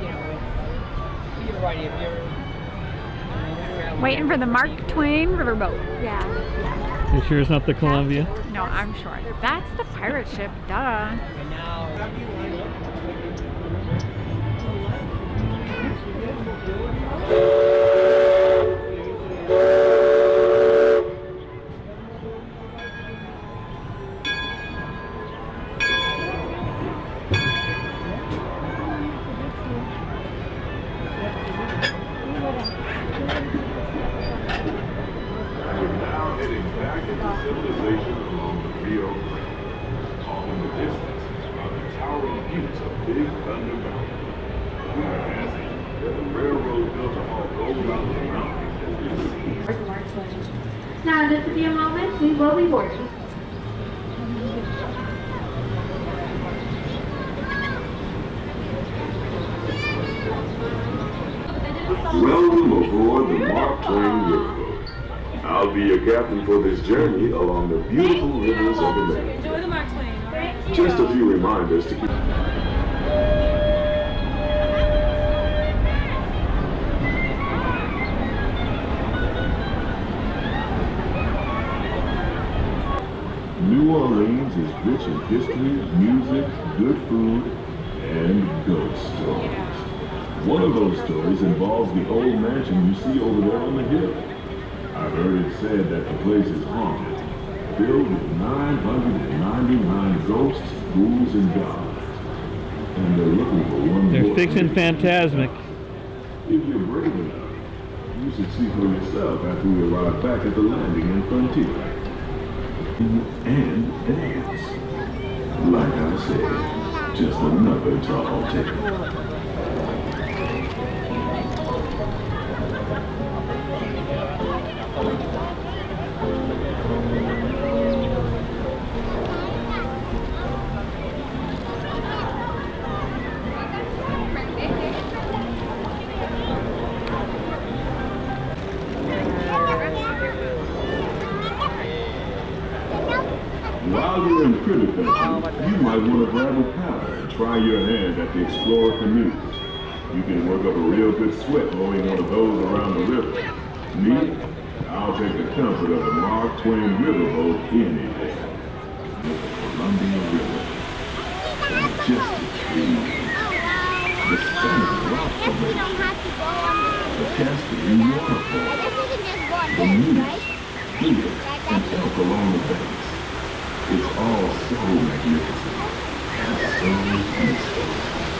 you know, it's, you're right. If you're Waiting for the Mark Twain riverboat. Yeah. You sure it's not the Columbia? No, I'm sure. That's the pirate ship, duh. Towering buttes of Big Thunder Mountain. We are passing where the railroad built a haul gold out of the mountain as we see. Now, just a few moments, we will be boarding. Welcome aboard the Mark Twain Riverboat. I'll be your captain for this journey along the beautiful rivers of America. Enjoy the Mark Twain. all right? Just a few reminders to keep. Orleans is rich in history, music, good food, and ghost stories. One of those stories involves the old mansion you see over there on the hill. I've heard it said that the place is haunted, filled with 999 ghosts, ghouls, and goblins. And they're looking for one They're more fixing. Phantasmic. If you're brave enough, you should see for yourself after we arrive back at the landing in Frontier. And dance. Like I said, just another tall tale. In critter country, you might want to grab a paddle and try your hand at the Explorer canoes. You can work up a real good sweat rowing one of those around the river. Me, I'll take the comfort of the Mark Twain riverboat any day. The Columbia River. Majestic trees. The stunning rock formation. The cascading waterfall. The moose, deer, and elk along the banks. It's all so magnificent and so peaceful.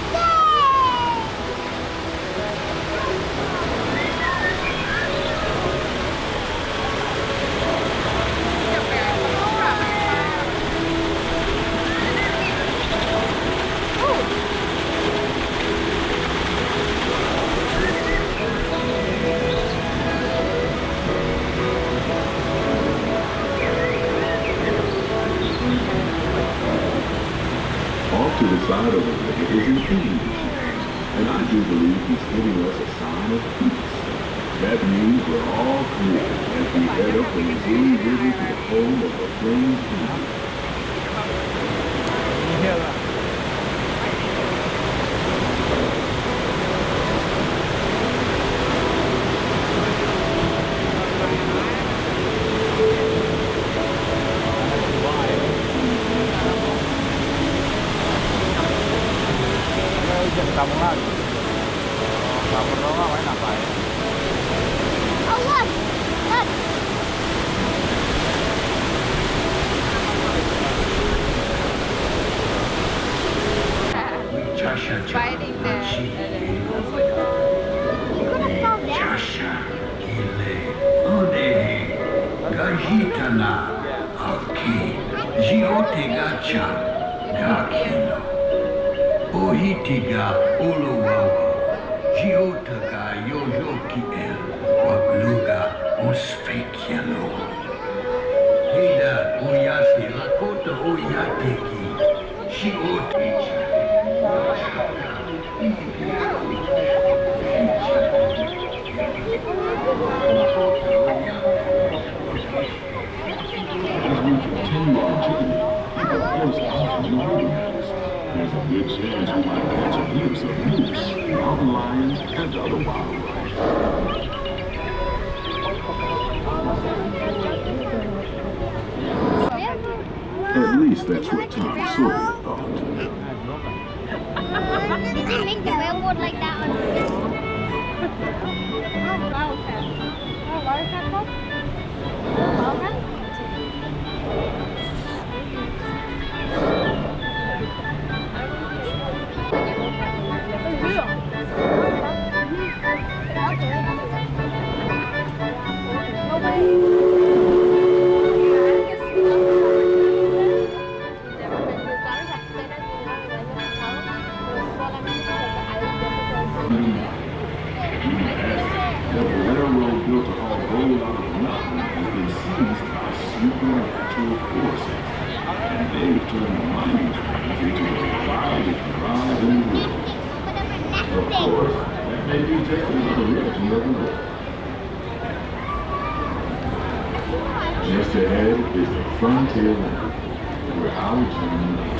Off to the side of the river is an Indian chief, and I do believe he's giving us a sign of peace. That means we're all clear as we head up the Missouri River to the home of the Plains Indians. Oh, look! Look! Fighting the. You're gonna fall down. Chasha ile ode gajitana alki jiotega dakino ohitiga uluwawa jiotaga yojoki el wagluga osfekiano Hida oyate lakota oyateki shioteki a of moose, mountain lions, and other wildlife. At least that's what Tom Sawyer thought. They make the like that on Oh? Wildcat? Of nothing seized supernatural. And they've turned the mining into in the world. Of course, that another the. Just ahead is the Frontierland, where our journey.